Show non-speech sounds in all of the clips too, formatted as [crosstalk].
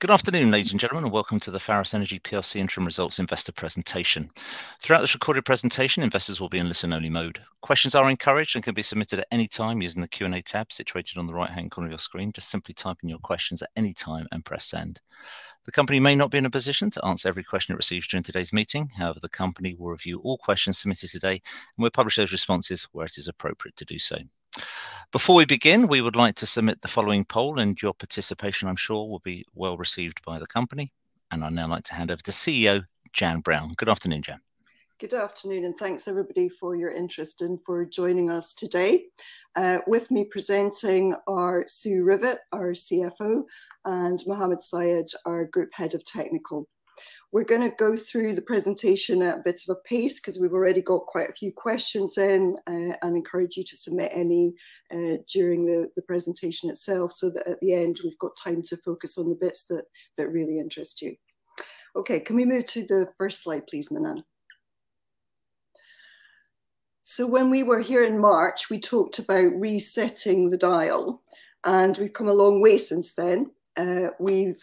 Good afternoon, ladies and gentlemen, and welcome to the Pharos Energy plc interim results investor presentation. Throughout this recorded presentation, investors will be in listen-only mode. Questions are encouraged and can be submitted at any time using the Q&A tab situated on the right-hand corner of your screen. Just simply type in your questions at any time and press send. The company may not be in a position to answer every question it receives during today's meeting. However, the company will review all questions submitted today, and we'll publish those responses where it is appropriate to do so. Before we begin, we would like to submit the following poll, and your participation, I'm sure, will be well received by the company. And I'd now like to hand over to CEO Jann Brown. Good afternoon, Jann. Good afternoon, and thanks everybody for your interest and for joining us today. Uh, with me presenting are Sue Rivett, our CFO, and Mohamed Sayed, our Group Head of Technical. We're gonna go through the presentation at a bit of a pace because we've already got quite a few questions in, uh, and encourage you to submit any uh, during the the presentation itself so that at the end we've got time to focus on the bits that that really interest you. Okay, can we move to the first slide, please, Minh-Anh? When we were here in March, we talked about resetting the dial, and we've come a long way since then. Uh, we've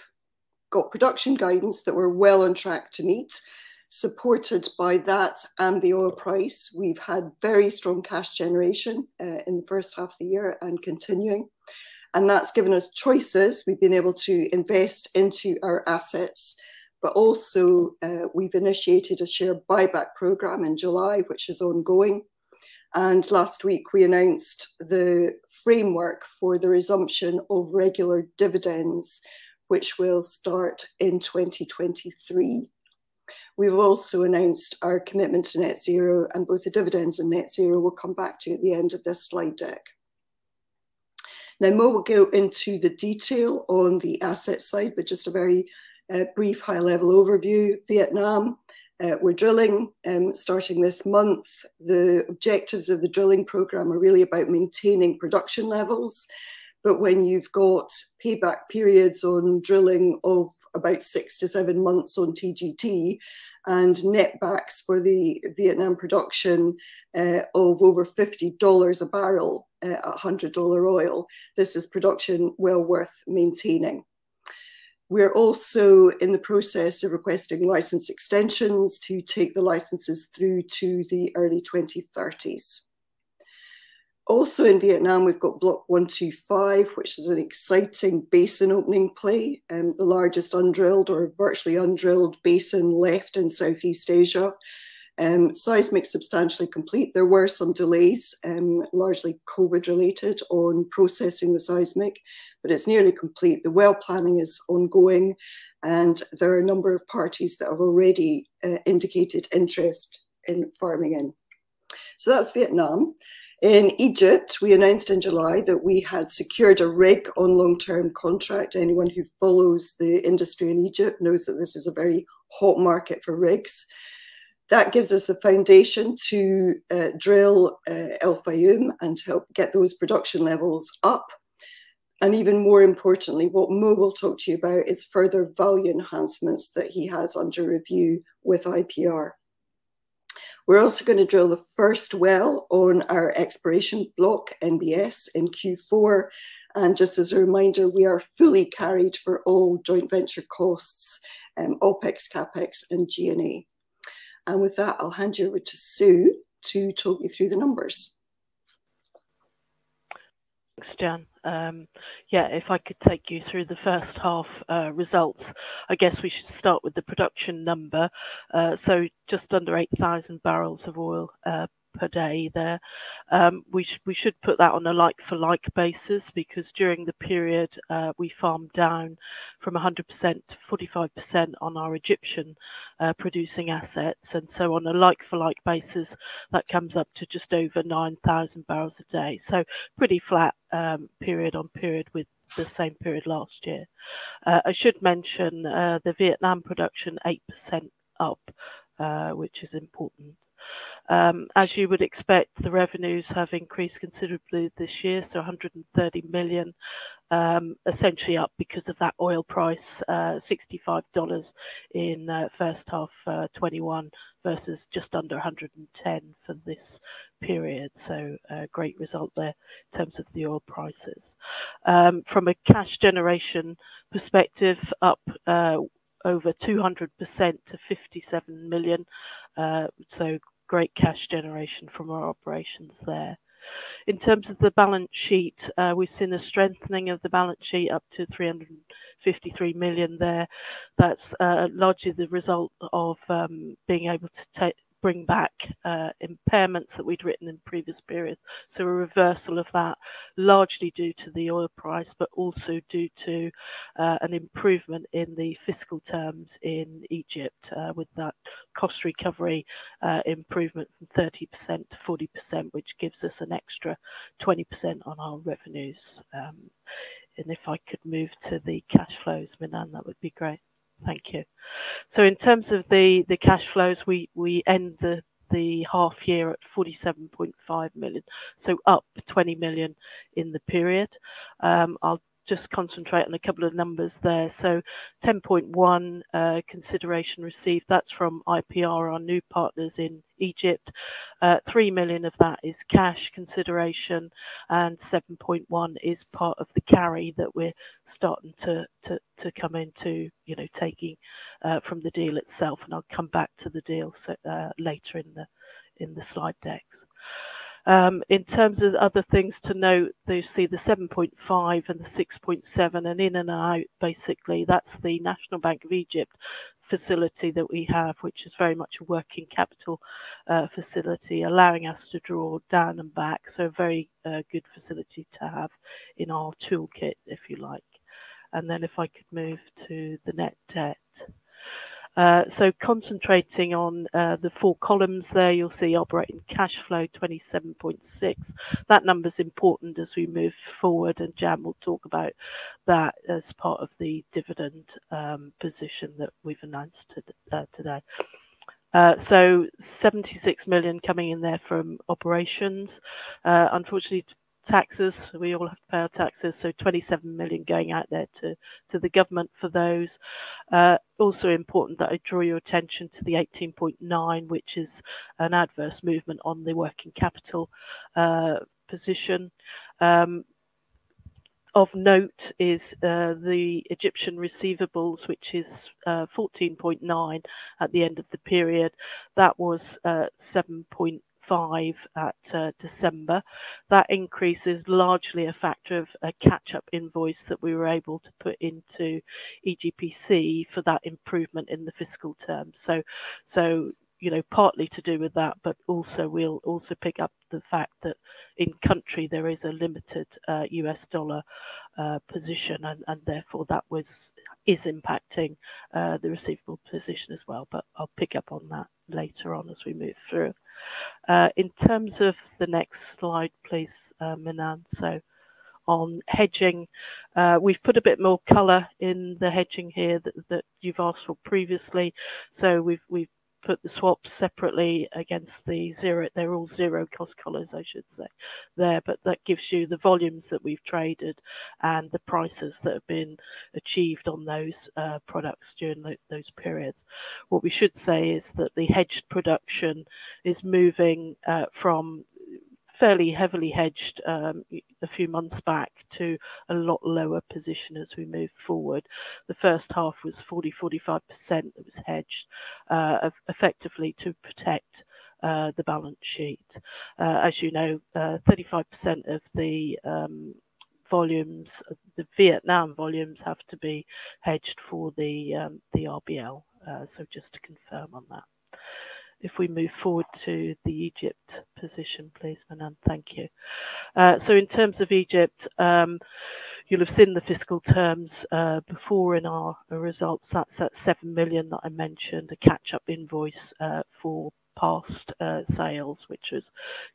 got production guidance that we're well on track to meet. Supported by that and the oil price, we've had very strong cash generation uh, in the first half of the year and continuing, and that's given us choices. We've been able to invest into our assets, but also, uh, we've initiated a share buyback program in July, which is ongoing. And last week we announced the framework for the resumption of regular dividends, which will start in 2023. We've also announced our commitment to net zero, and both the dividends and net zero we'll come back to at the end of this slide deck. Now, Mo will go into the detail on the asset side, but just a very uh, brief high-level overview. Vietnam, uh, we're drilling um, starting this month. The objectives of the drilling program are really about maintaining production levels, but when you've got payback periods on drilling of about six to seven months on TGT and netbacks for the Vietnam production uh, of over $50 a barrel uh, at $100 oil, this is production well worth maintaining. We're also in the process of requesting license extensions to take the licenses through to the early 2030s. Also in Vietnam, we've got Block 125, which is an exciting basin opening play, um, the largest undrilled or virtually undrilled basin left in Southeast Asia. Um, seismic substantially complete. There were some delays, um, largely COVID related on processing the seismic, but it's nearly complete. The well planning is ongoing, and there are a number of parties that have already uh, indicated interest in farming in. So that's Vietnam. In Egypt, we announced in July that we had secured a rig on long-term contract. Anyone who follows the industry in Egypt knows that this is a very hot market for rigs. That gives us the foundation to uh, drill uh, El Fayum and help get those production levels up. And even more importantly, what Mo will talk to you about is further value enhancements that he has under review with IPR. We're also gonna drill the first well on our exploration block, NBS, in Q4. And Just as a reminder, we are fully carried for all joint venture costs, um, OpEx, CapEx, and G&A. With that, I'll hand you over to Sue to talk you through the numbers. Thanks, Jann. Yeah, if I could take you through the first half uh, results. I guess we should start with the production number. Uh, so just under 8,000 barrels of oil uh, per day there. Um, we we should put that on a like for like basis because during the period, uh, we farmed down from 100% to 45% on our Egyptian uh, producing assets. And so on a like for like basis, that comes up to just over 9,000 barrels a day. So pretty flat um, period on period with the same period last year. Uh, I should mention the Vietnam production 8% up, which is important. As you would expect, the revenues have increased considerably this year, so $130 million, essentially up because of that oil price, $65 in first half 21 versus just under 110 for this period. So a great result there in terms of the oil prices. Um, from a cash generation perspective, up uh, over 200% to 57 million. Uh, so great cash generation from our operations there. In terms of the balance sheet, uh, we've seen a strengthening of the balance sheet up to 353 million there. That's uh, largely the result of um, being able to take bring back uh, impairments that we'd written in previous periods. So a reversal of that, largely due to the oil price, but also due to uh, an improvement in the fiscal terms in Egypt, uh, with that cost recovery uh, improvement from 30% to 40%, which gives us an extra 20% on our revenues. Um, and if I could move to the cash flows, Minan, that would be great. Thank you. So in terms of the the cash flows, we we end the the half year at 47.5 million, so up 20 million in the period. Um, I'll just concentrate on a couple of numbers there. So 10.1 uh, consideration received, that's from IPR, our new partners in Egypt. Uh, 3 million of that is cash consideration, and 7.1 is part of the carry that we're starting to, to, to come into, you know, taking uh, from the deal itself. And I'll come back to the deal so, uh, later in the in the slide decks. Um, in terms of other things to note, you see the 7.5 and the 6.7 and in and out, basically, that's the National Bank of Egypt facility that we have, which is very much a working capital uh, facility, allowing us to draw down and back. So, a very uh, good facility to have in our toolkit, if you like. And then, if I could move to the net debt. Uh, so concentrating on uh, the four columns there, you'll see operating cash flow 27.6. That number is important as we move forward, and Jann will talk about that as part of the dividend um, position that we've announced to, uh, today. Uh, so 76 million coming in there from operations. Uh, unfortunately, taxes. We all have to pay our taxes, so 27 million going out there to, to the government for those. Uh, also important that I draw your attention to the 18.9, which is an adverse movement on the working capital uh, position. Um, of note is uh, the Egyptian receivables, which is uh, 14.9 at the end of the period. That was uh, 5 at uh, December. That increase is largely a factor of a catch up invoice that we were able to put into EGPC for that improvement in the fiscal term. So, so you know, partly to do with that, but also we'll also pick up the fact that in country there is a limited uh, US dollar uh, position, and, and therefore that was is impacting uh, the receivable position as well. But I'll pick up on that later on as we move through. Uh, in terms of the next slide, please, uh, Minan. So on hedging, uh, we've put a bit more color in the hedging here that, that you've asked for previously. So we've we've put the swaps separately against the zero. They're all zero cost collars, I should say, there. But that gives you the volumes that we've traded and the prices that have been achieved on those uh, products during the, those periods. What we should say is that the hedged production is moving uh, from fairly heavily hedged um, a few months back to a lot lower position as we move forward. The first half was 40 45% that was hedged uh, effectively to protect. Uh, the balance sheet. Uh, as you know, 35% uh, of the um, volumes, the Vietnam volumes, have to be hedged for the um, the RBL. Uh, so just to confirm on that if we move forward to the Egypt position, please, Manan, thank you. Uh, so in terms of Egypt, um, you'll have seen the fiscal terms uh, before in our results. That's that 7 million that I mentioned, a catch-up invoice uh, for past uh, sales, which was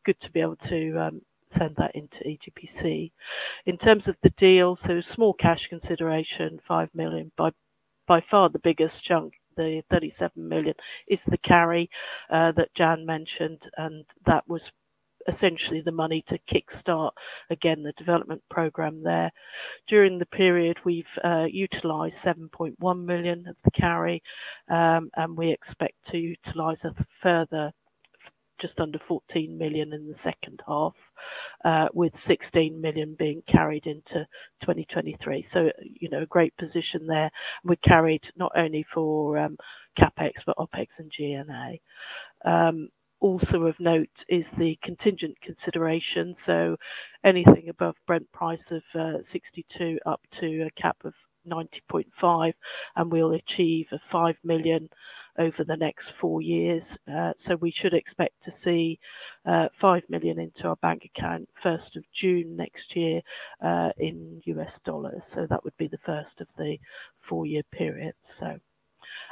good to be able to um, send that into EGPC. In terms of the deal, so small cash consideration, 5 million, by by far the biggest chunk the 37 million is the carry uh, that Jann mentioned, and that was essentially the money to kickstart again the development program there. During the period, we've uh, utilised 7.1 million of the carry, um, and we expect to utilise a further just under 14 million in the second half, uh, with 16 million being carried into 2023. So, you know, a great position there. We carried not only for um, capex but opex and G&A. Um, also of note is the contingent consideration. So anything above Brent price of uh, 62 up to a cap of 90.5, and we'll achieve a 5 million over the next four years. Uh, so we should expect to see uh, 5 million into our bank account 1st of June next year uh, in US dollars. So that would be the first of the four year period. So.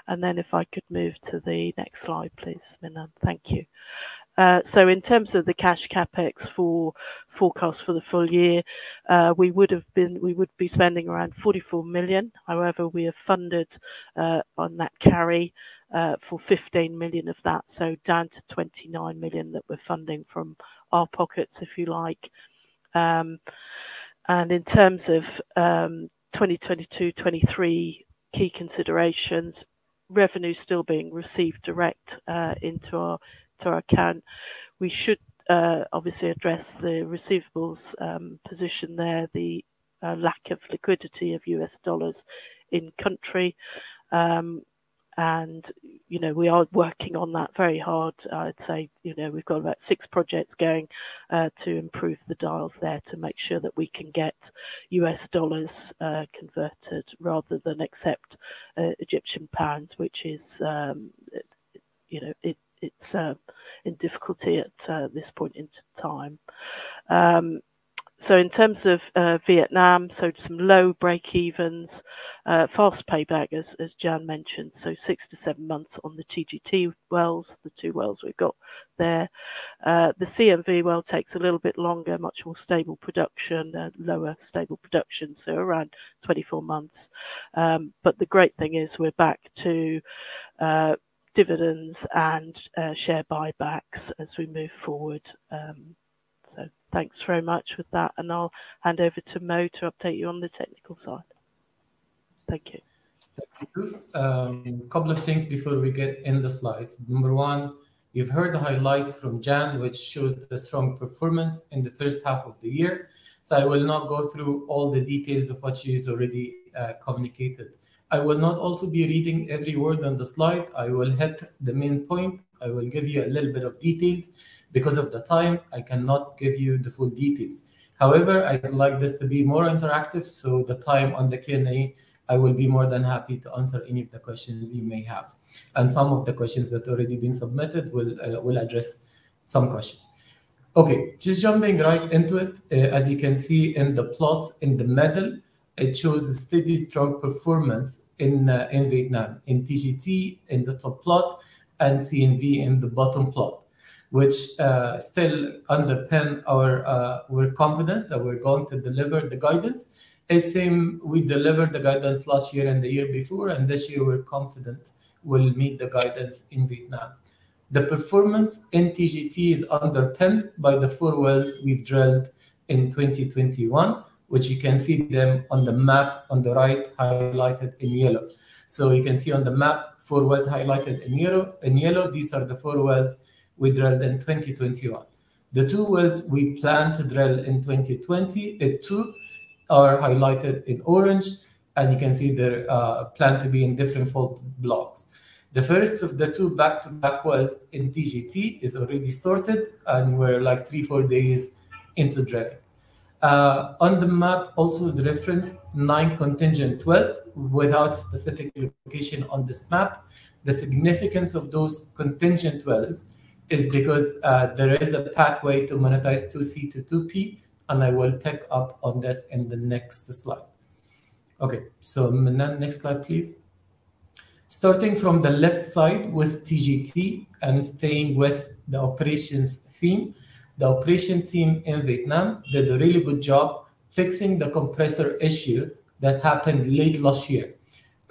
And then if I could move to the next slide, please, Minan. Thank you. Uh, so in terms of the cash capex for forecast for the full year, uh, we would have been we would be spending around 44 million. However, we have funded uh, on that carry uh, for 15 million of that, so down to 29 million that we're funding from our pockets, if you like. Um, and in terms of um, 2022-23 key considerations, revenue still being received direct uh, into our to our account. We should uh, obviously address the receivables um, position there, the uh, lack of liquidity of US dollars in country. Um, and you know we are working on that very hard. I'd say you know we've got about six projects going uh, to improve the dials there to make sure that we can get us dollars uh, converted rather than accept uh, egyptian pounds which is um, you know it, it's uh, in difficulty at uh, this point in time. Um, so in terms of uh, Vietnam, so some low break evens, uh, fast payback, as, as Jann mentioned, so six to seven months on the TGT wells, the two wells we've got there. Uh, the CNV well takes a little bit longer, much more stable production, uh, lower stable production, so around 24 months. Um, but the great thing is we're back to uh, dividends and uh, share buybacks as we move forward. Um, thanks very much with that. And I'll hand over to Mo to update you on the technical side. Thank you. A um, couple of things before we get in the slides. Number one, you've heard the highlights from Jann, which shows the strong performance in the first half of the year. So I will not go through all the details of what she's already uh, communicated. I will not also be reading every word on the slide. I will hit the main point. I will give you a little bit of details because of the time, I cannot give you the full details. However, I'd like this to be more interactive, so the time on the Q&A, I will be more than happy to answer any of the questions you may have. And some of the questions that already been submitted will, uh, will address some questions. Okay, just jumping right into it. Uh, as you can see in the plots in the middle, it shows a steady, strong performance in, uh, in Vietnam, in TGT in the top plot, and CNV in the bottom plot which uh, still underpin our uh, our confidence that we're going to deliver the guidance. It's same we delivered the guidance last year and the year before, and this year we're confident we'll meet the guidance in Vietnam. The performance in TGT is underpinned by the four wells we've drilled in 2021, which you can see them on the map on the right highlighted in yellow. So you can see on the map four wells highlighted in yellow. In yellow, these are the four wells we drilled in 2021. The two wells we plan to drill in 2020, uh, two are highlighted in orange, and you can see they're uh, planned to be in different fault blocks. The first of the two back-to-back wells in TGT is already started, and we're like three, four days into drilling. Uh, on the map also is referenced nine contingent wells without specific location on this map. The significance of those contingent wells is because uh, there is a pathway to monetize 2C to 2P, and I will pick up on this in the next slide. Okay, so next slide, please. Starting from the left side with TGT and staying with the operations theme, the operation team in Vietnam did a really good job fixing the compressor issue that happened late last year.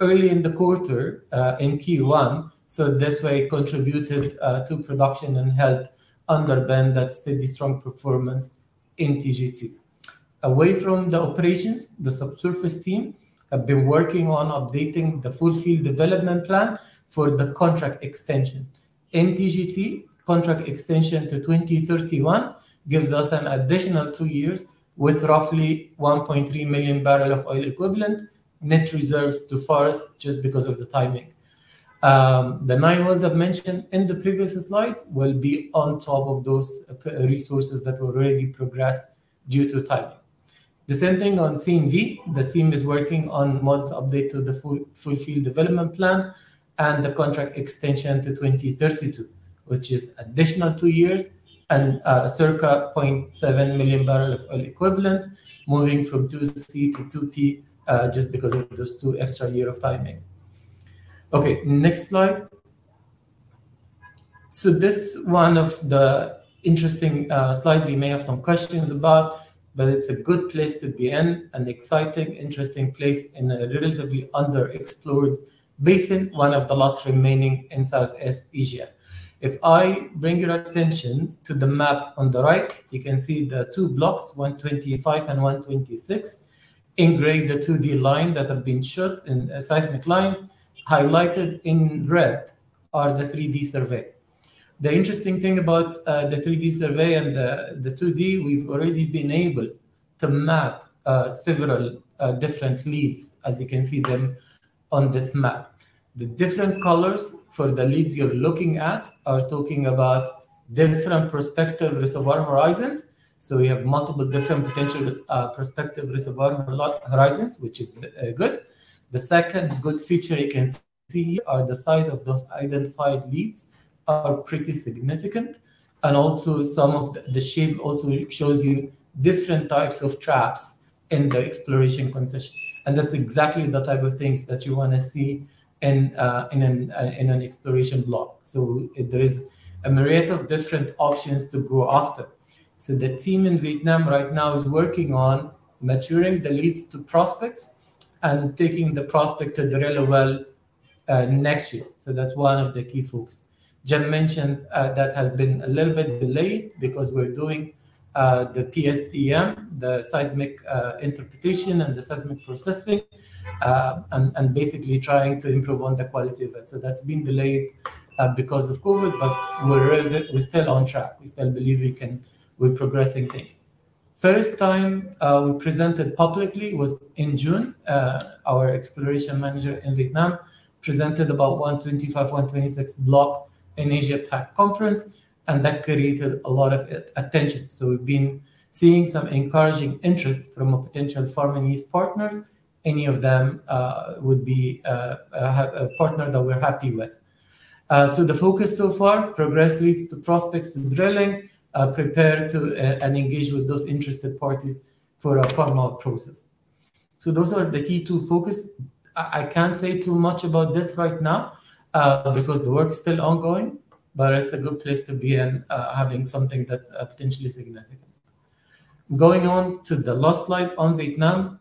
Early in the quarter, uh, in Q1, so this way contributed uh, to production and helped underpin that steady, strong performance in TGT. Away from the operations, the subsurface team have been working on updating the full field development plan for the contract extension. In TGT, contract extension to 2031 gives us an additional two years with roughly 1.3 million barrel of oil equivalent net reserves to Pharos just because of the timing. Um, the nine wells I've mentioned in the previous slides will be on top of those resources that were already progressed due to timing. The same thing on CNV. The team is working on mods update to the full, full field development plan and the contract extension to 2032, which is additional two years and uh, circa 0.7 million barrel of oil equivalent, moving from 2C to 2P uh, just because of those two extra year of timing. Okay, next slide. So this one of the interesting uh, slides you may have some questions about, but it's a good place to be in, an exciting, interesting place in a relatively underexplored basin, one of the last remaining in Southeast Asia. If I bring your attention to the map on the right, you can see the two blocks, 125 and 126, in gray, the 2D line that have been shot in uh, seismic lines, highlighted in red are the 3D survey. The interesting thing about uh, the 3D survey and the, the 2D, we've already been able to map uh, several uh, different leads, as you can see them on this map. The different colors for the leads you're looking at are talking about different prospective reservoir horizons. So we have multiple different potential uh, prospective reservoir horizons, which is uh, good. The second good feature you can see are the size of those identified leads are pretty significant. And also some of the, the shape also shows you different types of traps in the exploration concession. And that's exactly the type of things that you want to see in uh, in an uh, in an exploration block. So there is a myriad of different options to go after. So the team in Vietnam right now is working on maturing the leads to prospects and taking the prospect to drill well uh, next year. So that's one of the key focus. Jen mentioned uh, that has been a little bit delayed because we're doing uh, the PSTM, the seismic uh, interpretation and the seismic processing, uh, and, and basically trying to improve on the quality of it. So that's been delayed uh, because of COVID, but we're, we're still on track. We still believe we can, we're progressing things. First time uh, we presented publicly was in June. Uh, our exploration manager in Vietnam presented about 125, 126 block in Asia Pac conference and that created a lot of attention. So we've been seeing some encouraging interest from a potential Farmanese partners. Any of them uh, would be uh, a, a, partner that we're happy with. Uh, so the focus so far, progress leads to prospects to drilling, uh, prepare to uh, and engage with those interested parties for a farm-out process. So those are the key two focus. I, I can't say too much about this right now uh, because the work is still ongoing but it's a good place to be and uh, having something that potentially significant. Going on to the last slide on Vietnam,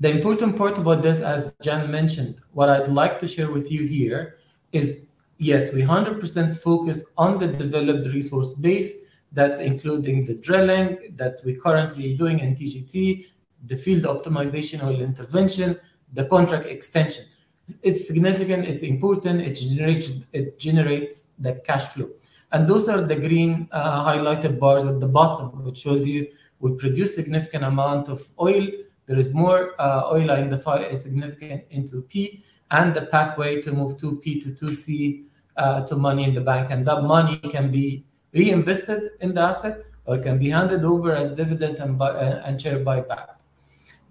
the important part about this, as Jann mentioned, what I'd like to share with you here is yes, we 100% focus on the developed resource base. That's including the drilling that we're currently doing in TGT, the field optimization or intervention, the contract extension it's significant, it's important, it generates it generates the cash flow. And those are the green uh, highlighted bars at the bottom, which shows you we produce significant amount of oil. There is more uh, oil identified significant into P, and the pathway to move to P to 2C uh, to money in the bank. And that money can be reinvested in the asset or can be handed over as dividend and, buy, uh, and share buyback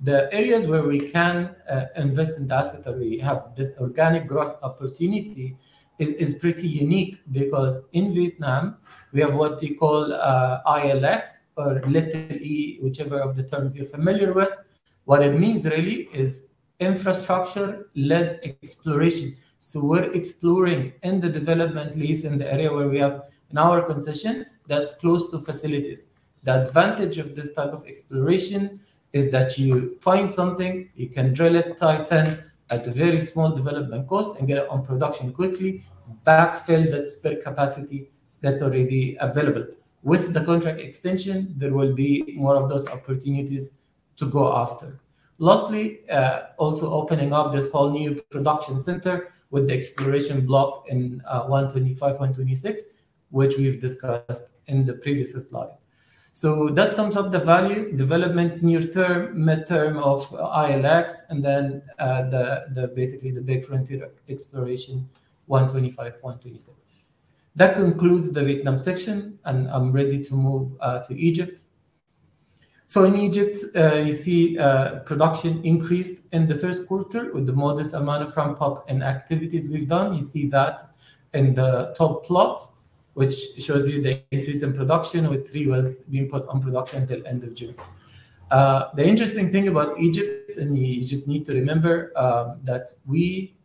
the areas where we can uh, invest in the asset or we have this organic growth opportunity is, is pretty unique because in Vietnam, we have what we call uh, ILX or little e, whichever of the terms you're familiar with. What it means really is infrastructure-led exploration. So we're exploring in the development lease in the area where we have in our concession that's close to facilities. The advantage of this type of exploration is that you find something, you can drill it, tighten at a very small development cost and get it on production quickly, backfill that spare capacity that's already available. With the contract extension, there will be more of those opportunities to go after. Lastly, uh, also opening up this whole new production center with the exploration block in uh, 125, 126, which we've discussed in the previous slide. So that sums up the value development near term, mid term of ILX, and then uh, the, the basically the big frontier exploration 125, 126. That concludes the Vietnam section, and I'm ready to move uh, to Egypt. So in Egypt, uh, you see uh, production increased in the first quarter with the modest amount of ramp up and activities we've done. You see that in the top plot, which shows you the increase in production with three wells being put on production until end of June. Uh, the interesting thing about Egypt, and you just need to remember um, that we,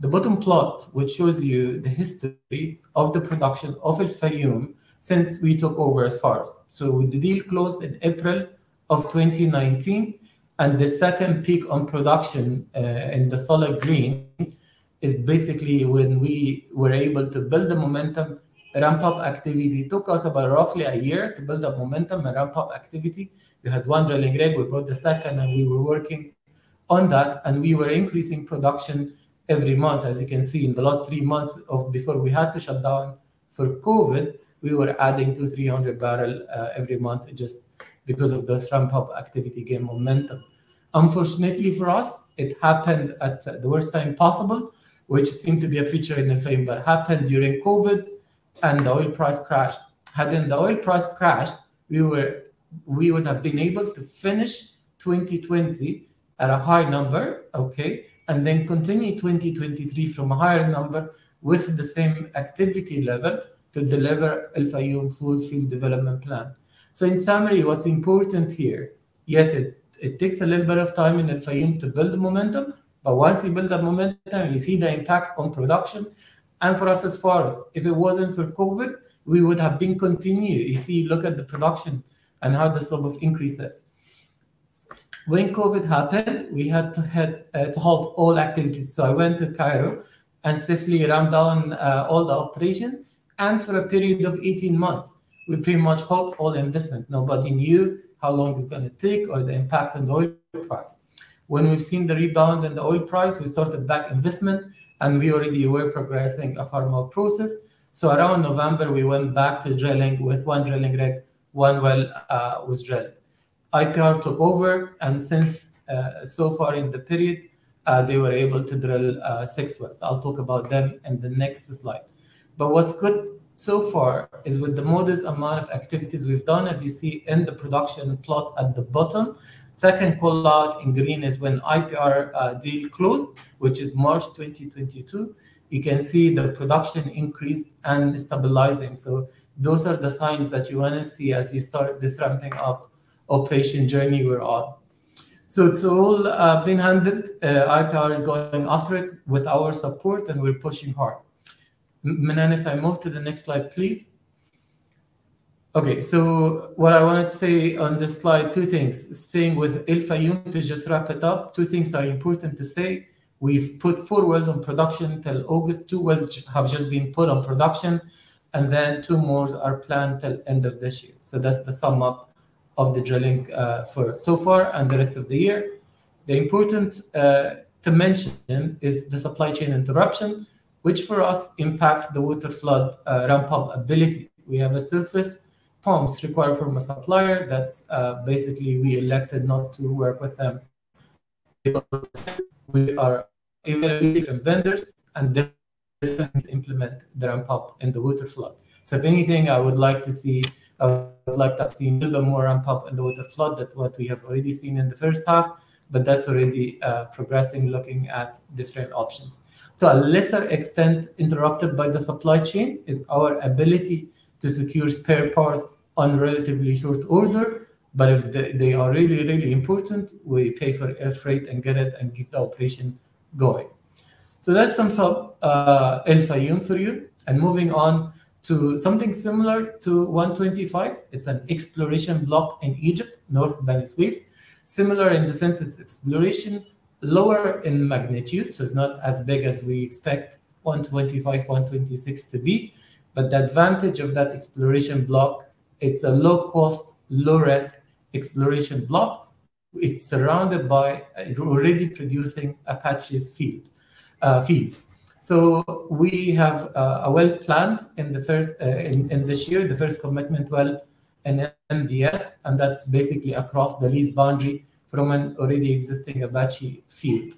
the bottom plot, which shows you the history of the production of El Fayum since we took over as Pharos. So the deal closed in April of 2019. And the second peak on production uh, in the solid green is basically when we were able to build the momentum. Ramp up activity it took us about roughly a year to build up momentum and ramp up activity. We had one drilling rig, we brought the second, and we were working on that. And we were increasing production every month. As you can see, in the last three months of before we had to shut down for COVID, we were adding to 300 barrel uh, every month. Just because of the ramp-up activity gain momentum. Unfortunately for us, it happened at the worst time possible, which seemed to be a feature in the frame, but happened during COVID and the oil price crashed. Hadn't the oil price crashed, we were we would have been able to finish 2020 at a high number, okay, and then continue 2023 from a higher number with the same activity level to deliver Al Fayum full field development plan. So in summary, what's important here, yes, it, it takes a little bit of time in Al Fayum to build momentum, but once you build that momentum, you see the impact on production. And for us as Pharos, if it wasn't for COVID, we would have been continued. You see, look at the production and how the slope of increases. When COVID happened, we had to, head, uh, to halt all activities. So I went to Cairo and swiftly ramped down uh, all the operations and for a period of 18 months we pretty much halt all investment. Nobody knew how long it's going to take or the impact on the oil price. When we've seen the rebound in the oil price, we started back investment and we already were progressing a farm process. So around November, we went back to drilling with one drilling rig, one well uh, was drilled. IPR took over, and since uh, so far in the period, uh, they were able to drill uh, six wells. I'll talk about them in the next slide. But what's good so far is with the modest amount of activities we've done, as you see in the production plot at the bottom. Second call out in green is when IPR uh, deal closed, which is March 2022. You can see the production increased and stabilizing. So those are the signs that you want to see as you start this ramping up operation journey we're on. So it's all uh, been handled. Uh, IPR is going after it with our support, and we're pushing hard. Manan, if I move to the next slide, please. Okay, so what I wanted to say on this slide, two things. Staying with El Fayum to just wrap it up, two things are important to say. We've put four wells on production till August. Two wells have just been put on production, and then two more are planned till end of this year. So that's the sum up of the drilling uh, for so far and the rest of the year. The important uh, to mention is the supply chain interruption which for us impacts the water flood uh, ramp up ability. We have a surface pumps required from a supplier that's uh, basically we elected not to work with them. We are evaluating different vendors and different implement the ramp up in the water flood. So if anything, I would like to see I would like to have seen a little bit more ramp up in the water flood than what we have already seen in the first half, but that's already uh, progressing, looking at different options. To a lesser extent, interrupted by the supply chain is our ability to secure spare parts on relatively short order. But if they, they are really, really important, we pay for air freight and get it and keep the operation going. So that sums up uh, El Fayum for you. And moving on to something similar to 125, it's an exploration block in Egypt, North Beni Suef. Similar in the sense it's exploration, lower in magnitude, so it's not as big as we expect 125, 126 to be. But the advantage of that exploration block, it's a low cost, low risk exploration block. It's surrounded by already producing Apache's field uh, fields. So we have uh, a well planned in the first uh, in, in this year, the first commitment well in NBS, and that's basically across the lease boundary from an already existing Apache field.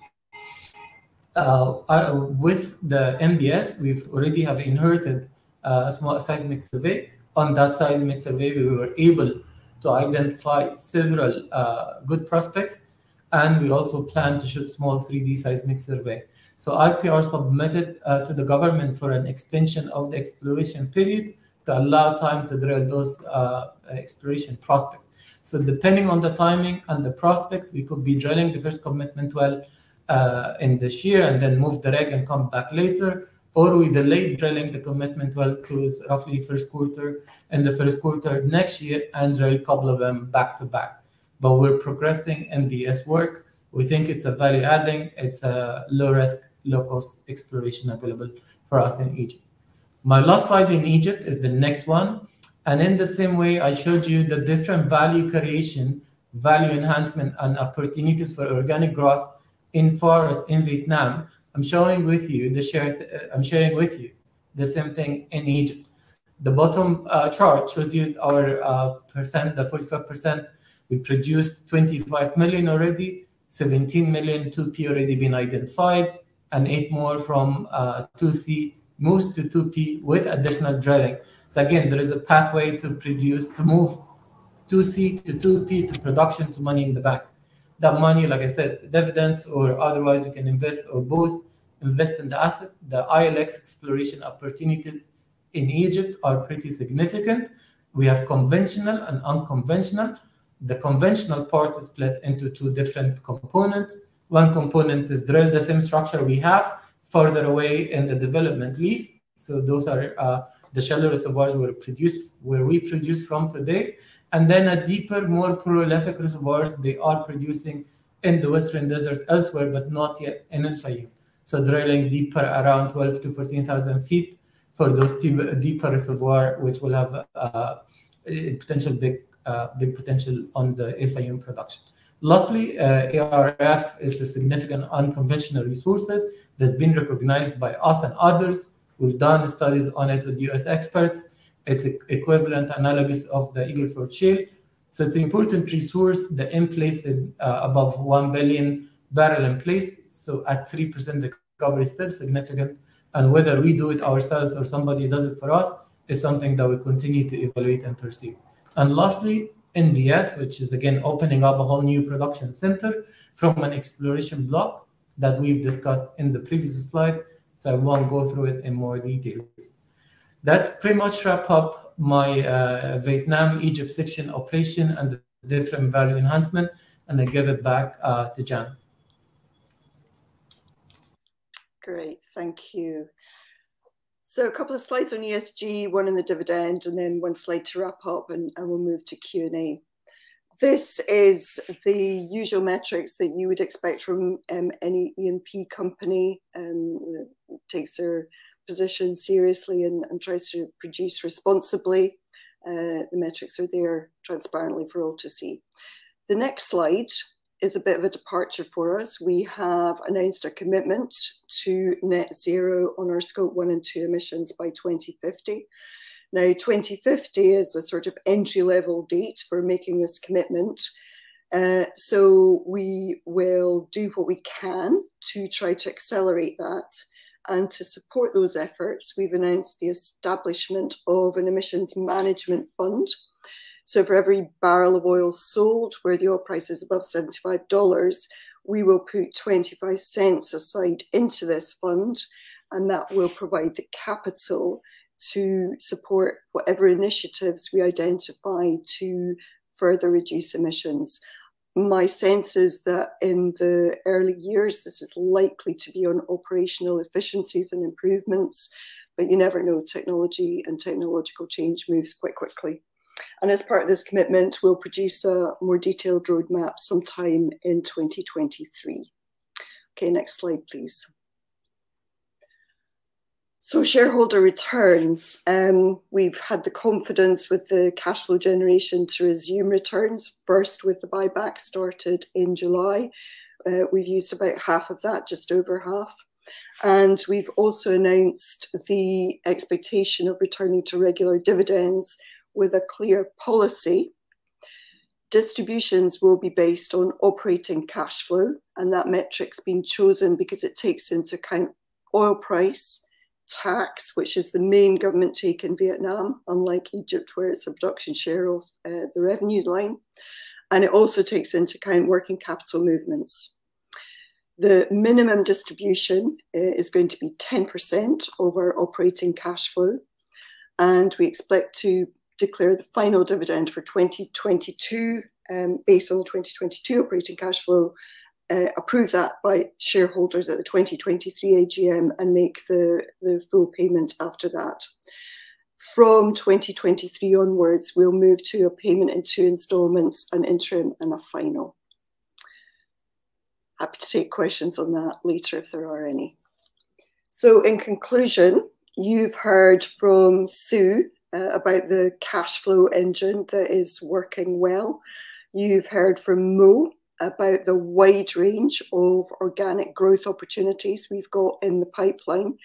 Uh, uh, with the NBS, we've already have inherited a small seismic survey. On that seismic survey, we were able to identify several uh, good prospects, and we also plan to shoot small 3D seismic survey. So IPR submitted uh, to the government for an extension of the exploration period to allow time to drill those uh, exploration prospects. So depending on the timing and the prospect, we could be drilling the first commitment well uh, in this year and then move the rig and come back later, or we delay drilling the commitment well to roughly first quarter in the first quarter next year and drill a couple of them back to back. But we're progressing NBS work. We think it's a value adding, it's a low risk, low cost exploration available for us in Egypt. My last slide in Egypt is the next one. And in the same way, I showed you the different value creation, value enhancement, and opportunities for organic growth in forest in Vietnam. I'm showing with you the share. Uh, I'm sharing with you the same thing in Egypt. The bottom uh, chart shows you our uh, percent, the 45%. We produced 25 million already, 17 million 2P already been identified, and eight more from 2C uh, moves to 2P with additional drilling. So again, there is a pathway to produce, to move 2C to 2P to production to money in the bank. That money, like I said, dividends or otherwise we can invest or both invest in the asset. The ILX exploration opportunities in Egypt are pretty significant. We have conventional and unconventional. The conventional part is split into two different components. One component is drill the same structure we have further away in the development lease. So those are uh, the shallow reservoirs were produced where we produce from today. And then a deeper, more prolific reservoirs they are producing in the Western Desert elsewhere, but not yet in El Fayum. So drilling deeper around 12 to 14,000 feet for those deeper reservoir, which will have uh, a potential big, uh, big potential on the El Fayum production. Lastly, uh, ARF is a significant unconventional resources that's been recognized by us and others. We've done studies on it with US experts. It's equivalent analogous of the Eagle Ford Shale. So it's an important resource, the in place uh, above 1 billion barrel in place. So at 3% recovery is still significant. And whether we do it ourselves or somebody does it for us is something that we continue to evaluate and pursue. And lastly, NBS, which is again opening up a whole new production center from an exploration block that we've discussed in the previous slide. So I won't go through it in more details. That's pretty much wrap up my uh, Vietnam Egypt section operation and the different value enhancement, and I give it back uh, to Jann. Great, thank you. So a couple of slides on ESG, one on the dividend, and then one slide to wrap up, and, and we'll move to Q&A. This is the usual metrics that you would expect from um, any E&P company um, that takes their position seriously and, and tries to produce responsibly. Uh, the metrics are there transparently for all to see. The next slide is a bit of a departure for us. We have announced a commitment to net zero on our scope one and two emissions by 2050. Now, 2050 is a sort of entry level date for making this commitment. Uh, so we will do what we can to try to accelerate that. And to support those efforts, we've announced the establishment of an emissions management fund so for every barrel of oil sold where the oil price is above $75, we will put 25 cents aside into this fund, and that will provide the capital to support whatever initiatives we identify to further reduce emissions. My sense is that in the early years, this is likely to be on operational efficiencies and improvements, but you never know, technology and technological change moves quite quickly. And as part of this commitment, we'll produce a more detailed roadmap sometime in 2023. Okay, next slide, please. So shareholder returns, um, we've had the confidence with the cash flow generation to resume returns, first with the buyback started in July. Uh, we've used about half of that, just over half. And we've also announced the expectation of returning to regular dividends with a clear policy. Distributions will be based on operating cash flow, and that metric's been chosen because it takes into account oil price, tax, which is the main government take in Vietnam, unlike Egypt, where it's a production share of uh, the revenue line. And it also takes into account working capital movements. The minimum distribution uh, is going to be 10% of our operating cash flow. And we expect to declare the final dividend for 2022 um, based on the 2022 operating cash flow uh, approve that by shareholders at the 2023 AGM and make the, the full payment after that. From 2023 onwards, we'll move to a payment in two instalments, an interim and a final. Happy to take questions on that later if there are any. So in conclusion, you've heard from Sue uh, about the cash flow engine that is working well. You've heard from Mo about the wide range of organic growth opportunities we've got in the pipeline.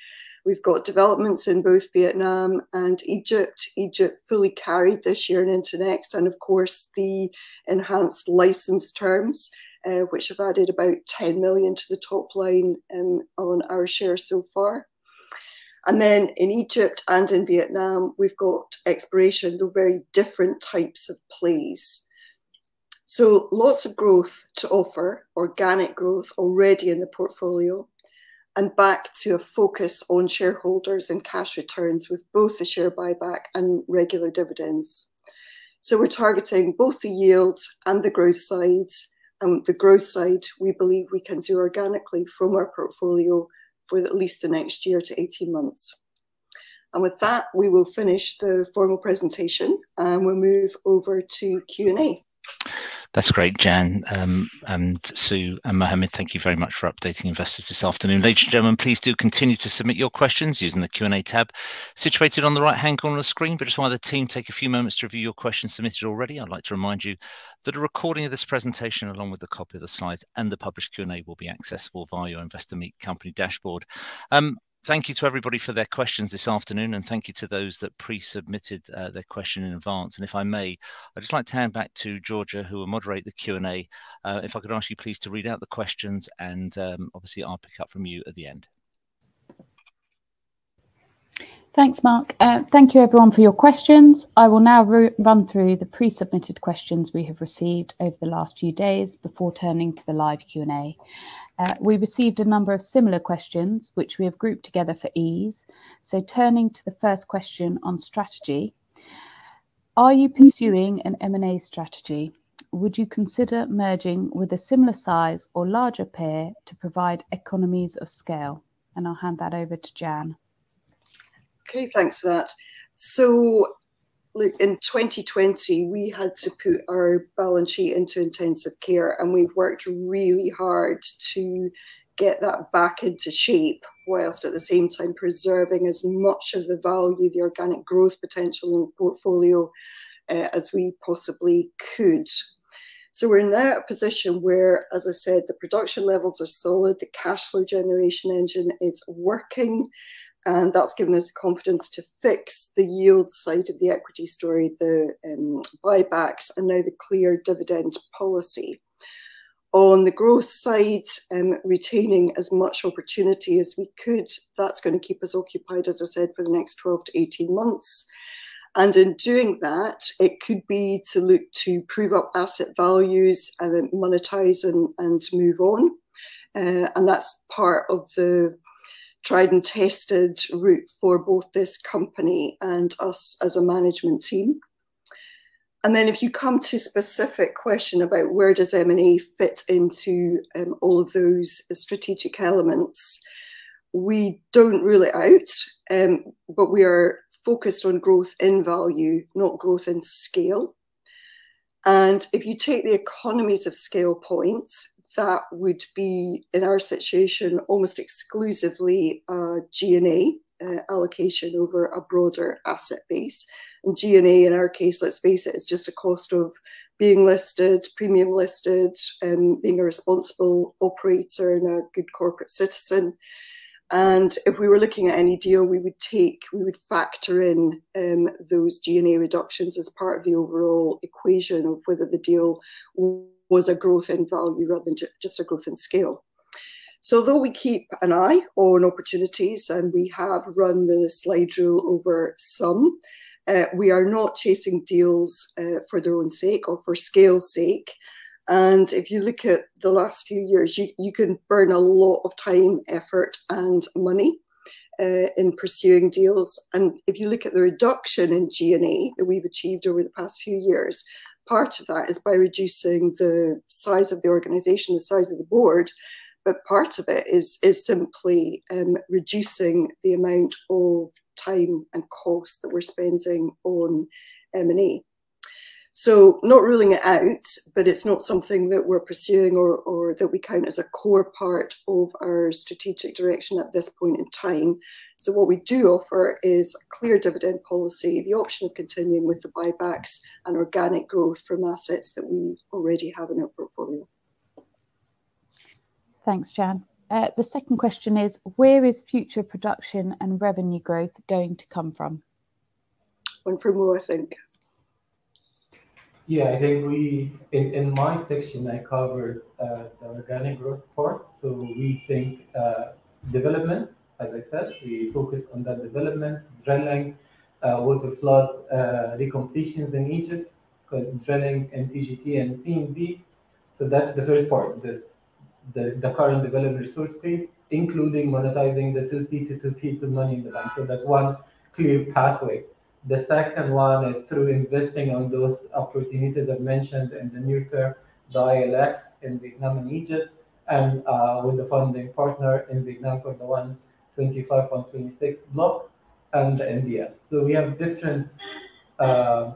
We've got developments in both Vietnam and Egypt. Egypt fully carried this year and into next, and of course the enhanced license terms, uh, which have added about 10 million to the top line um, on our share so far. And then in Egypt and in Vietnam, we've got exploration, though very different types of plays. So lots of growth to offer, organic growth already in the portfolio, and back to a focus on shareholders and cash returns with both the share buyback and regular dividends. So we're targeting both the yield and the growth sides. And the growth side, we believe we can do organically from our portfolio for at least the next year to 18 months. And with that, we will finish the formal presentation and we'll move over to Q&A. That's great, Jann um, and Sue and Mohammed. Thank you very much for updating investors this afternoon. Ladies and gentlemen, please do continue to submit your questions using the Q&A tab situated on the right-hand corner of the screen. But just while the team take a few moments to review your questions submitted already, I'd like to remind you that a recording of this presentation, along with a copy of the slides and the published Q&A, will be accessible via your Investor Meet company dashboard. Um, thank you to everybody for their questions this afternoon, and thank you to those that pre-submitted uh, their question in advance. And if I may, I'd just like to hand back to Georgia, who will moderate the Q&A. Uh, if I could ask you please to read out the questions, and um, obviously I'll pick up from you at the end. Thanks, Mark. Uh, thank you everyone for your questions. I will now run through the pre-submitted questions we have received over the last few days before turning to the live Q&A. Uh, we received a number of similar questions, which we have grouped together for ease. So turning to the first question on strategy, are you pursuing an M&A strategy? Would you consider merging with a similar size or larger peer to provide economies of scale? And I'll hand that over to Jann. Okay, thanks for that. So look, in 2020, we had to put our balance sheet into intensive care, and we've worked really hard to get that back into shape, whilst at the same time preserving as much of the value, the organic growth potential in the portfolio uh, as we possibly could. So we're now at a position where, as I said, the production levels are solid, the cash flow generation engine is working, and that's given us the confidence to fix the yield side of the equity story, the um, buybacks, and now the clear dividend policy. On the growth side, um, retaining as much opportunity as we could, that's going to keep us occupied, as I said, for the next 12 to 18 months. And in doing that, it could be to look to prove up asset values and monetize and, and move on. Uh, and that's part of the tried and tested route for both this company and us as a management team. And then if you come to specific question about where does M&A fit into um, all of those strategic elements, we don't rule it out, um, but we are focused on growth in value, not growth in scale. And if you take the economies of scale points, that would be, in our situation, almost exclusively uh, G&A uh, allocation over a broader asset base. And G&A in our case, let's face it, is just a cost of being listed, premium listed, and being a responsible operator and a good corporate citizen. And if we were looking at any deal, we would take, we would factor in um, those G&A reductions as part of the overall equation of whether the deal was a growth in value rather than just a growth in scale. So although we keep an eye on opportunities and we have run the slide rule over some, uh, we are not chasing deals uh, for their own sake or for scale's sake. And if you look at the last few years, you, you can burn a lot of time, effort, and money uh, in pursuing deals. And if you look at the reduction in G&A that we've achieved over the past few years, part of that is by reducing the size of the organisation, the size of the board, but part of it is is simply um, reducing the amount of time and cost that we're spending on M&A. So not ruling it out, but it's not something that we're pursuing or, or that we count as a core part of our strategic direction at this point in time. So what we do offer is a clear dividend policy, the option of continuing with the buybacks and organic growth from assets that we already have in our portfolio. Thanks, Jann. Uh, the second question is Where is future production and revenue growth going to come from? One for Mo, I think. Yeah, I think we, in, in my section, I covered uh, the organic growth part. So we think uh, development, as I said, we focused on that development, drilling, uh, water flood, uh, recompletions in Egypt, drilling in TGT and CNV. So that's the first part, this the, the current development resource base, including monetizing the 2C to 2P to money in the bank. So that's one clear pathway. The second one is through investing on those opportunities I mentioned in the near term, the ILX in Vietnam and Egypt, and uh, with the funding partner in Vietnam for the 125, 126 block and the NBS. So we have different uh,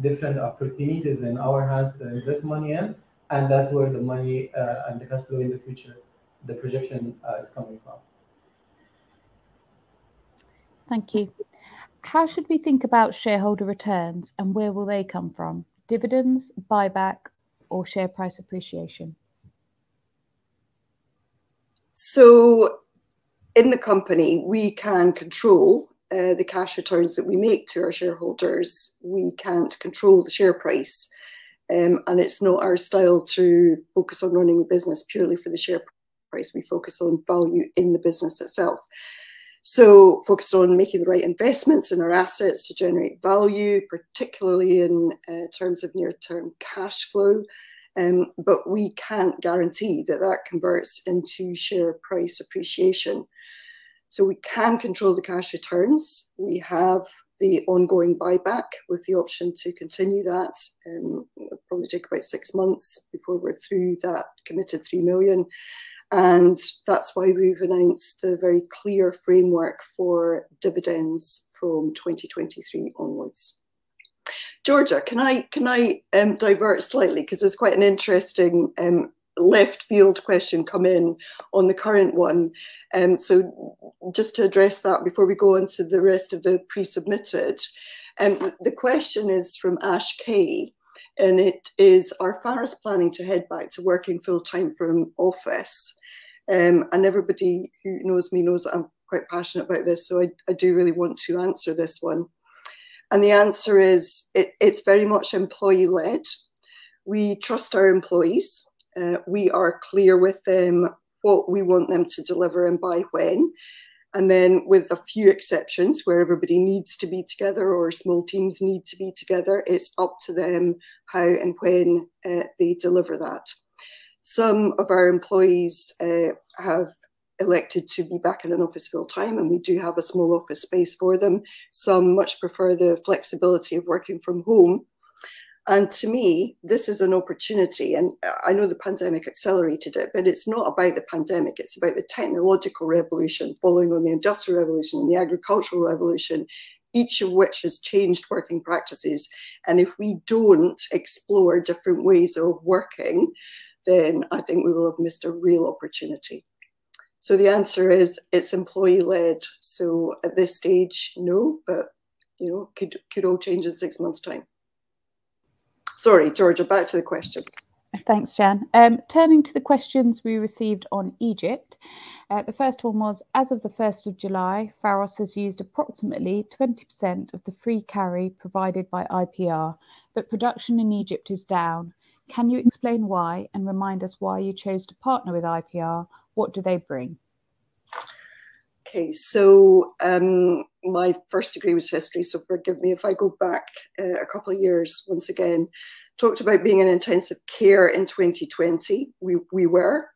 different opportunities in our hands to invest money in and that's where the money uh, and the cash flow in the future, the projection uh, is coming from. Thank you. How should we think about shareholder returns and where will they come from? Dividends, buyback, or share price appreciation? So, in the company, we can control uh, the cash returns that we make to our shareholders. We can't control the share price. Um, and it's not our style to focus on running the business purely for the share price. We focus on value in the business itself. So, focused on making the right investments in our assets to generate value, particularly in uh, terms of near term cash flow. Um, but we can't guarantee that that converts into share price appreciation. So we can control the cash returns. We have the ongoing buyback with the option to continue that. Um, it'll probably take about six months before we're through that committed three million. And that's why we've announced the very clear framework for dividends from 2023 onwards. Georgia, can I can I um, divert slightly because there's quite an interesting um, left field question come in on the current one. Um, so just to address that before we go on to the rest of the pre-submitted, um, the question is from Ash K, and it is, are Pharos planning to head back to working full-time from office? Um, and everybody who knows me knows that I'm quite passionate about this, so I, I do really want to answer this one. And the answer is, it, it's very much employee-led. We trust our employees uh, we are clear with them what we want them to deliver and by when. And then, with a few exceptions where everybody needs to be together or small teams need to be together, it's up to them how and when uh, they deliver that. Some of our employees uh, have elected to be back in an office full time, and we do have a small office space for them. Some much prefer the flexibility of working from home and to me, this is an opportunity. And I know the pandemic accelerated it, but it's not about the pandemic. It's about the technological revolution following on the industrial revolution and the agricultural revolution, each of which has changed working practices. And if we don't explore different ways of working, then I think we will have missed a real opportunity. So the answer is it's employee led. So at this stage, no, but you know, could could all change in six months' time. Sorry, Georgia, back to the questions. Thanks, Jann. Um, turning to the questions we received on Egypt, uh, the first one was As of the 1st of July, Pharos has used approximately 20% of the free carry provided by IPR, but production in Egypt is down. Can you explain why and remind us why you chose to partner with IPR? What do they bring? Okay, so um, my first degree was history, so forgive me if I go back uh, a couple of years once again talked about being in intensive care in 2020. We, we were.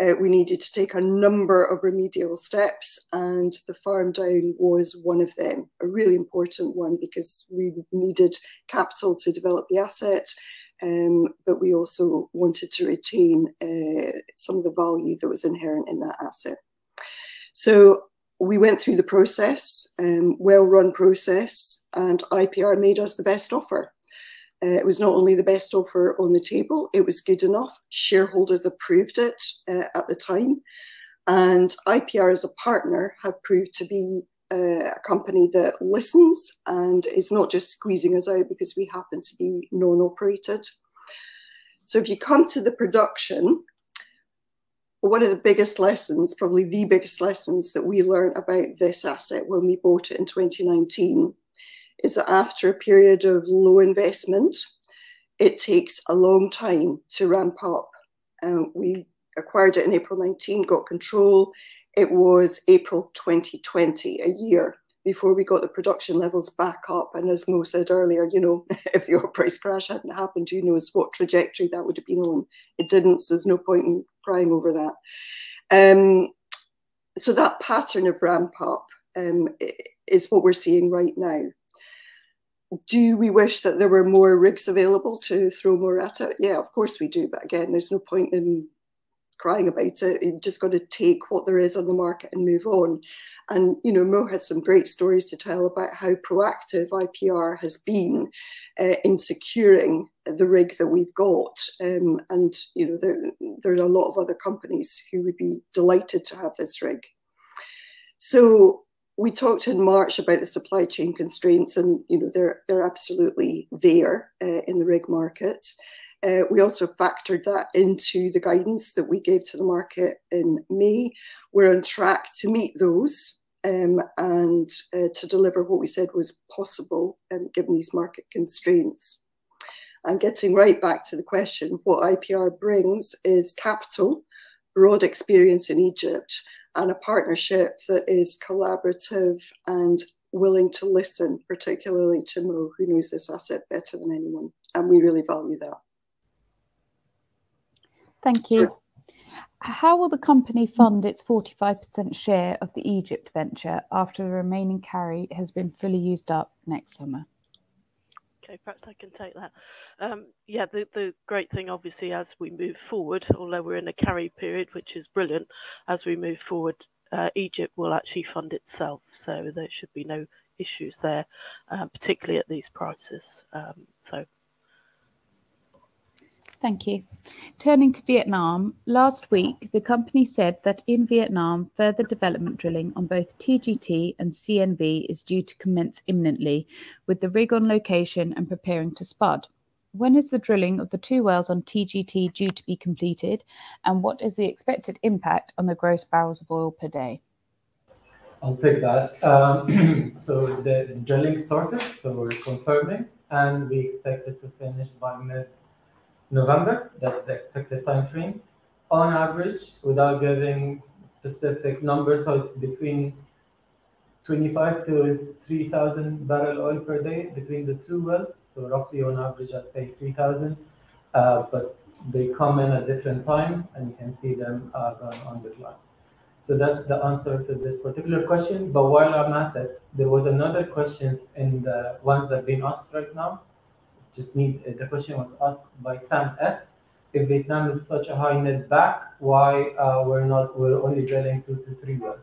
Uh, we needed to take a number of remedial steps, and the farm down was one of them, a really important one because we needed capital to develop the asset, um, but we also wanted to retain uh, some of the value that was inherent in that asset. So we went through the process, um, well run process, and IPR made us the best offer. Uh, it was not only the best offer on the table, it was good enough. Shareholders approved it uh, at the time. And IPR as a partner have proved to be uh, a company that listens and is not just squeezing us out because we happen to be non operated. So if you come to the production, one of the biggest lessons, probably the biggest lessons that we learned about this asset when we bought it in 2019 is that after a period of low investment, it takes a long time to ramp up. Um, we acquired it in April 19, got control. It was April 2020, a year before we got the production levels back up. And as Mo said earlier, you know, [laughs] if the oil price crash hadn't happened, who knows what trajectory that would have been on. It didn't, so there's no point in crying over that. Um, so that pattern of ramp up um, is what we're seeing right now do we wish that there were more rigs available to throw more at it? Yeah, of course we do. But again, there's no point in crying about it. You've just got to take what there is on the market and move on. And, you know, Mo has some great stories to tell about how proactive IPR has been uh, in securing the rig that we've got. Um, and, you know, there, there are a lot of other companies who would be delighted to have this rig. So we talked in March about the supply chain constraints, and you know they're they're absolutely there uh, in the rig market. Uh, we also factored that into the guidance that we gave to the market in May. We're on track to meet those um, and uh, to deliver what we said was possible um, given these market constraints. And getting right back to the question, what IPR brings is capital, broad experience in Egypt, and a partnership that is collaborative and willing to listen, particularly to Mo, who knows this asset better than anyone. And we really value that. Thank you. Sure. How will the company fund its 45% share of the Egypt venture after the remaining carry has been fully used up next summer? Okay, perhaps I can take that. Um, yeah, the, the great thing, obviously, as we move forward, although we're in a carry period, which is brilliant, as we move forward, uh, Egypt will actually fund itself. So there should be no issues there, um, particularly at these prices. Um, so Thank you. Turning to Vietnam, last week the company said that in Vietnam, further development drilling on both TGT and CNV is due to commence imminently, with the rig on location and preparing to spud. When is the drilling of the two wells on TGT due to be completed, and what is the expected impact on the gross barrels of oil per day? I'll take that. Um, [clears throat] so the drilling started, so we're confirming, and we expect it to finish by mid November, that's the expected time frame. On average, without giving specific numbers, so it's between 25 to 3,000 barrel oil per day between the two wells. So roughly on average, I'd say 3,000. Uh, but they come in at different time, and you can see them uh, going on the line. So that's the answer to this particular question. But while I'm at it, there was another question in the ones that have been asked right now just need the question was asked by Sam S. If Vietnam is such a high net back, why uh, we're not we're only drilling two to three wells?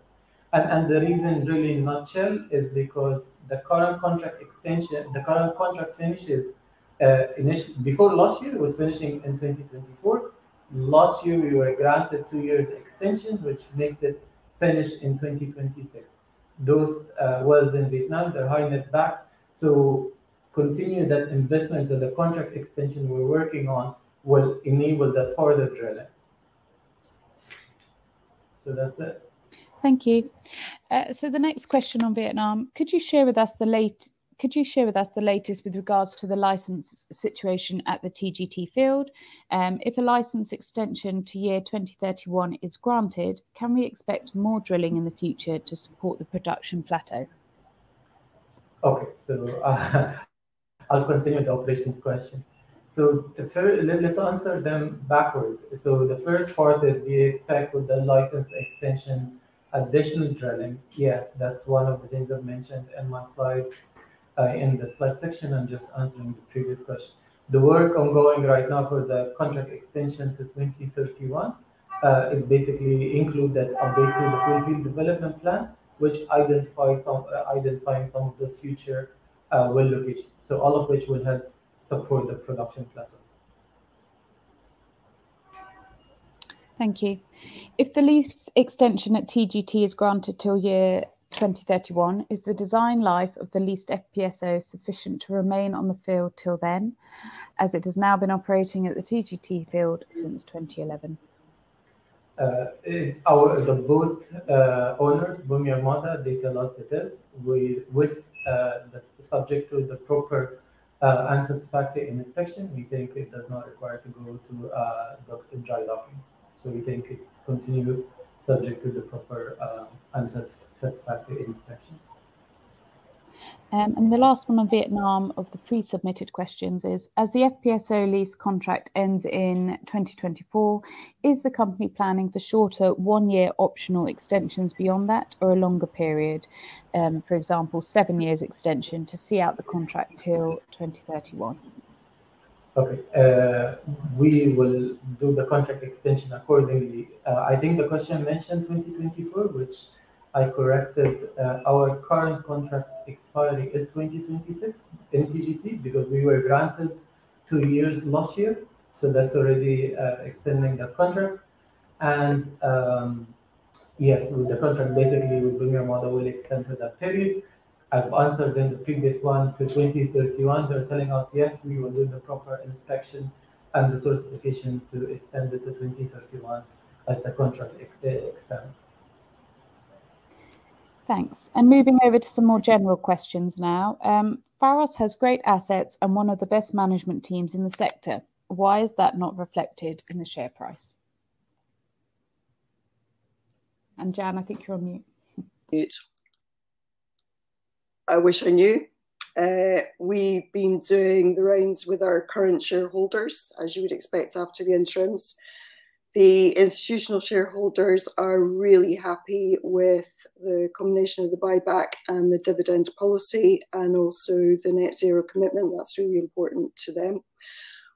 And and the reason really in nutshell is because the current contract extension, the current contract finishes uh, initially before last year it was finishing in 2024. Last year, we were granted two years extension, which makes it finish in 2026. Those uh, wells in Vietnam, they're high net back. So continue that investment and the contract extension we're working on will enable the further drilling. So that's it. Thank you. Uh, so the next question on Vietnam, could you share with us the late could you share with us the latest with regards to the license situation at the TGT field? Um, if a license extension to year 2031 is granted, can we expect more drilling in the future to support the production plateau? Okay, so uh, I'll continue the operations question. So first, let's answer them backward. So the first part is do you expect with the license extension additional drilling? Yes, that's one of the things I've mentioned in my slides uh, in the slide section I'm just answering the previous question. The work ongoing right now for the contract extension to 2031 uh, is basically include that update to the full field development plan, which identify some, uh, identifying some of those future uh, well locations. So all of which will help support the production platform. Thank you. If the lease extension at TGT is granted till year 2031, is the design life of the leased FPSO sufficient to remain on the field till then, as it has now been operating at the TGT field since 2011? Uh, our the boat uh, owners, Bumi Armada, they tell us it is. We, with the subject to the proper uh, unsatisfactory inspection, we think it does not require to go to uh, dry docking. So we think it's continued subject to the proper uh, unsatisfactory satisfactory inspection. Um, and the last one on Vietnam of the pre-submitted questions is, as the FPSO lease contract ends in 2024, is the company planning for shorter one-year optional extensions beyond that or a longer period? Um, for example, seven years extension to see out the contract till 2031? Okay, uh, we will do the contract extension accordingly. Uh, I think the question mentioned 2024, which I corrected uh, our current contract expiry is 2026 in TGT because we were granted two years last year. So that's already uh, extending the contract. And um, yes, with the contract, basically with Bumi Armada will extend to that period. I've answered in the previous one to 2031. They're telling us, yes, we will do the proper inspection and the certification to extend it to 2031 as the contract extends. Thanks. And moving over to some more general questions now. Um, Pharos has great assets and one of the best management teams in the sector. Why is that not reflected in the share price? And Jann, I think you're on mute. Mute. I wish I knew. Uh, we've been doing the rounds with our current shareholders, as you would expect after the interims. The institutional shareholders are really happy with the combination of the buyback and the dividend policy and also the net zero commitment. That's really important to them.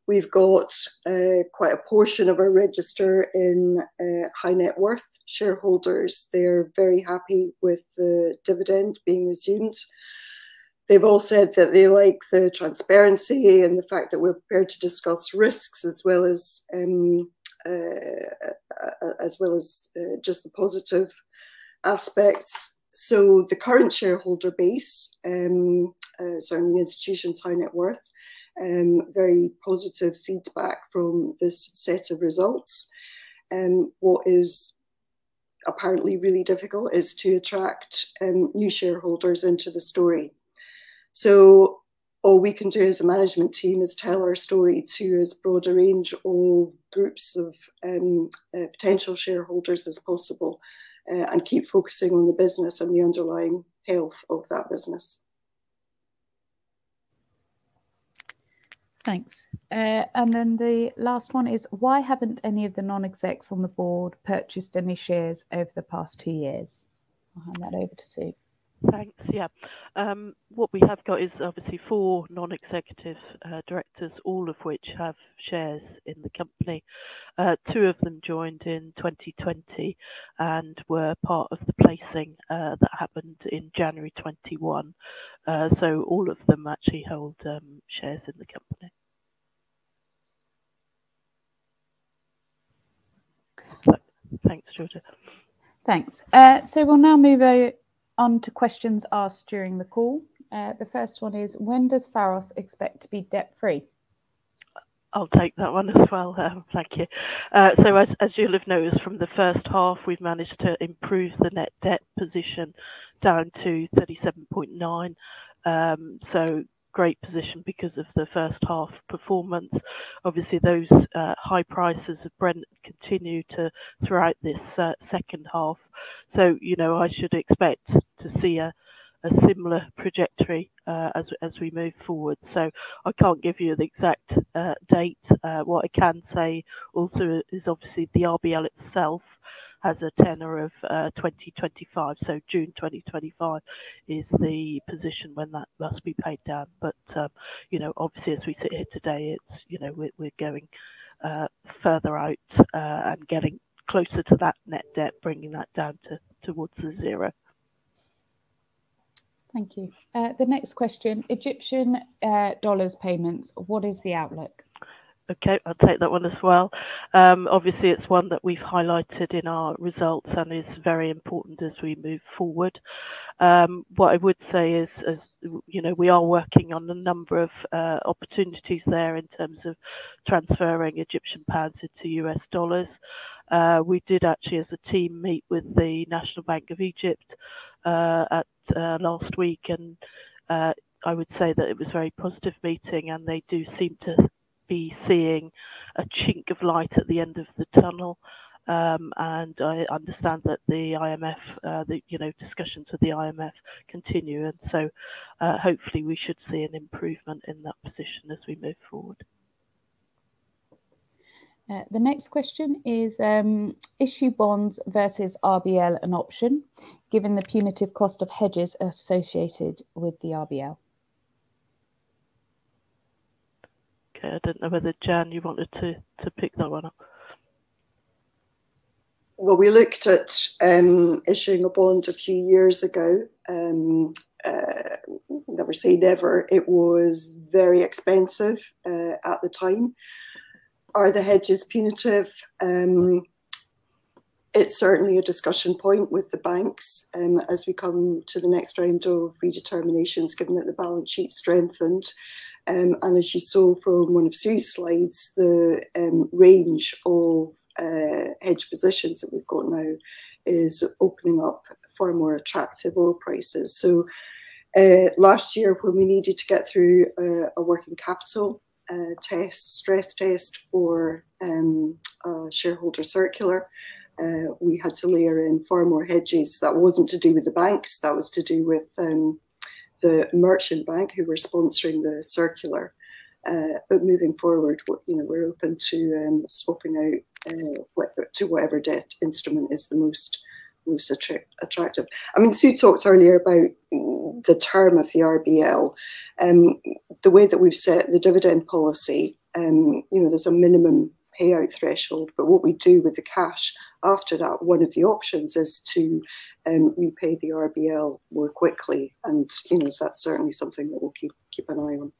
We've got uh, quite a portion of our register in uh, high net worth shareholders. They're very happy with the dividend being resumed. They've all said that they like the transparency and the fact that we're prepared to discuss risks as well as um, as well as uh, just the positive aspects. So the current shareholder base, um, certainly institutions high net worth, um, very positive feedback from this set of results. And um, what is apparently really difficult is to attract um, new shareholders into the story. So all we can do as a management team is tell our story to as broad a range of groups of um, uh, potential shareholders as possible uh, and keep focusing on the business and the underlying health of that business. Thanks. Uh, and then the last one is why haven't any of the non execs on the board purchased any shares over the past two years? I'll hand that over to Sue. Thanks. Yeah. Um, what we have got is obviously four non executive uh, directors, all of which have shares in the company. Uh, two of them joined in 2020 and were part of the placing uh, that happened in January 21. Uh, so all of them actually hold um, shares in the company. Thanks, Georgia. Thanks. Uh, so we'll now move on to questions asked during the call. Uh, the first one is When does Pharos expect to be debt free? I'll take that one [laughs] as well. Um, thank you. Uh, so, as, as you'll have noticed from the first half, we've managed to improve the net debt position down to 37.9. Um, so, great position because of the first half performance. Obviously, those uh, high prices of Brent continue to throughout this uh, second half. So, you know, I should expect to see a a similar trajectory uh, as as we move forward. So I can't give you the exact uh, date. Uh, what I can say also is obviously the RBL itself has a tenor of uh, 2025. So June 2025 is the position when that must be paid down. But um, you know, obviously, as we sit here today, it's you know we're, we're going uh, further out uh, and getting closer to that net debt, bringing that down to towards the zero. Thank you. Uh, the next question Egyptian uh, dollars payments, what is the outlook? Okay, I'll take that one as well. Um, obviously, it's one that we've highlighted in our results and is very important as we move forward. Um, what I would say is, as you know, we are working on a number of uh, opportunities there in terms of transferring Egyptian pounds into US dollars. Uh, we did actually, as a team, meet with the National Bank of Egypt uh, at uh, last week, and uh, I would say that it was a very positive meeting, and they do seem to be seeing a chink of light at the end of the tunnel. Um, and I understand that the IMF, uh, the you know discussions with the IMF continue, and so uh, hopefully we should see an improvement in that position as we move forward. Uh, the next question is um, issue bonds versus RBL an option, given the punitive cost of hedges associated with the RBL? I don't know whether Jann, you wanted to, to pick that one up. Well, we looked at um, issuing a bond a few years ago. Um, uh, never say never. It was very expensive uh, at the time. Are the hedges punitive? Um, it's certainly a discussion point with the banks um, as we come to the next round of redeterminations, given that the balance sheet strengthened. Um, and as you saw from one of Sue's slides, the um, range of uh, hedge positions that we've got now is opening up far more attractive oil prices. So uh, last year, when we needed to get through uh, a working capital uh, test, stress test for um, shareholder circular. Uh, we had to layer in far more hedges. That wasn't to do with the banks, that was to do with um, the merchant bank who were sponsoring the circular. Uh, but moving forward, you know, we're open to um, swapping out uh, to whatever debt instrument is the most most attra attractive. I mean, Sue talked earlier about the term of the RBL. Um, the way that we've set the dividend policy, um, you know, there's a minimum payout threshold, but what we do with the cash after that, one of the options is to um, repay the RBL more quickly, and you know that's certainly something that we'll keep keep an eye on.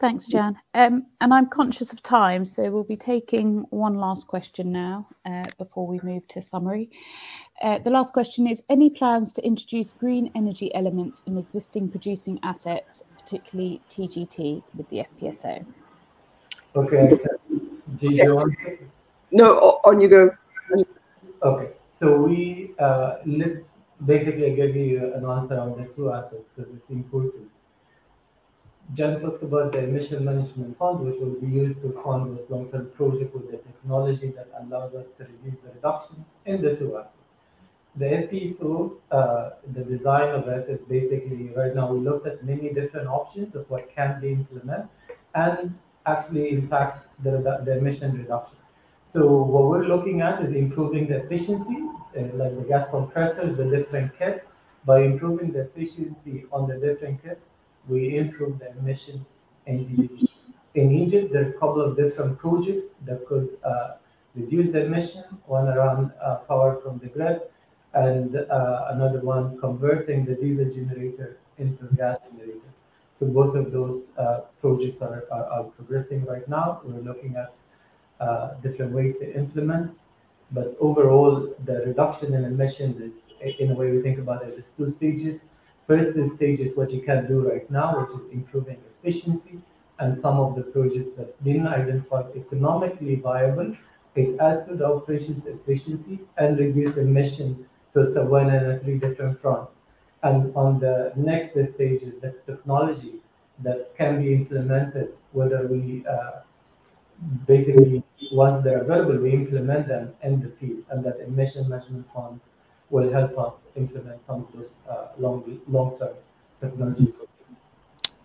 Thanks, Jann. Um, and I'm conscious of time, so we'll be taking one last question now uh, before we move to summary. Uh, the last question is Any plans to introduce green energy elements in existing producing assets, particularly TGT, with the FPSO? Okay. Do you want No, on you go. Okay. So we, uh, let's basically give you an answer on the two assets because it's important. Jann talked about the emission management fund, which will be used to fund this long-term project with the technology that allows us to reduce the reduction in the two assets. The FPSO, uh, the design of it is basically right now we looked at many different options of what can be implemented and actually impact the, the emission reduction. So what we're looking at is improving the efficiency, uh, like the gas compressors, the different kits. By improving the efficiency on the different kits, we improve the emission in In Egypt, there are a couple of different projects that could uh, reduce the emission, one around uh, power from the grid, and uh, another one converting the diesel generator into gas generator. So both of those uh, projects are, are, are, progressing right now. We're looking at uh, different ways to implement. But overall, the reduction in emissions is, in a way we think about it, is two stages. First stage is what you can do right now, which is improving efficiency and some of the projects that been identified economically viable. It adds to the operations efficiency and reduce emission. So it's a one and a three different fronts. And on the next stage is the technology that can be implemented, whether we uh, basically, once they're available, we implement them in the field, and that emission management fund will help us implement some of those uh, long, long-term technology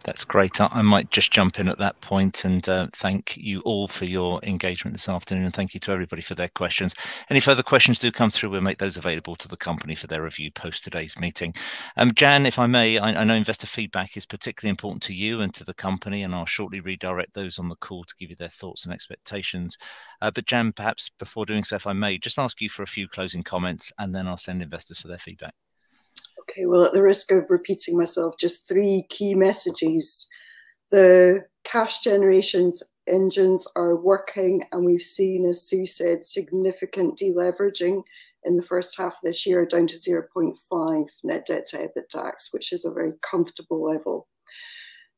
that's great. I, might just jump in at that point and uh, thank you all for your engagement this afternoon, and thank you to everybody for their questions. Any further questions do come through, we'll make those available to the company for their review post today's meeting. Um, Jann, if I may, I, I, know investor feedback is particularly important to you and to the company, and I'll shortly redirect those on the call to give you their thoughts and expectations. Uh, but Jann, perhaps before doing so, if I may, just ask you for a few closing comments, and then I'll send investors for their feedback. Okay, well, at the risk of repeating myself, just three key messages. The cash generations engines are working, and we've seen, as Sue said, significant deleveraging in the first half of this year down to 0.5 net debt to EBITDAX, which is a very comfortable level.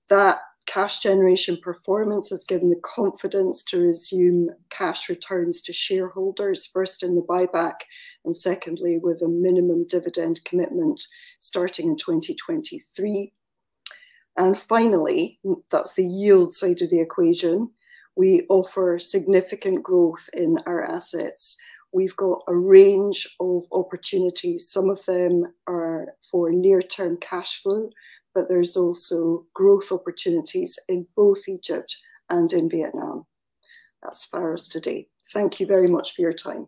That cash generation performance has given the confidence to resume cash returns to shareholders, first in the buyback and secondly, with a minimum dividend commitment starting in 2023. And finally, that's the yield side of the equation. We offer significant growth in our assets. We've got a range of opportunities. Some of them are for near-term cash flow, but there's also growth opportunities in both Egypt and in Vietnam. That's Pharos today. Thank you very much for your time.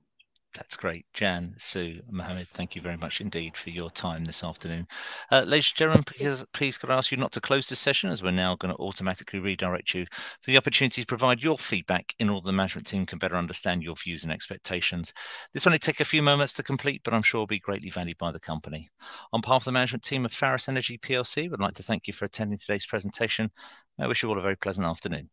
That's great. Jann, Sue, Mohammed, thank you very much indeed for your time this afternoon. Uh, ladies and gentlemen, please, please could I ask you not to close the session as we're now going to automatically redirect you for the opportunity to provide your feedback in order the management team can better understand your views and expectations. This will only take a few moments to complete, but I'm sure will be greatly valued by the company. On behalf of the management team of Pharos Energy PLC, we'd like to thank you for attending today's presentation. I wish you all a very pleasant afternoon.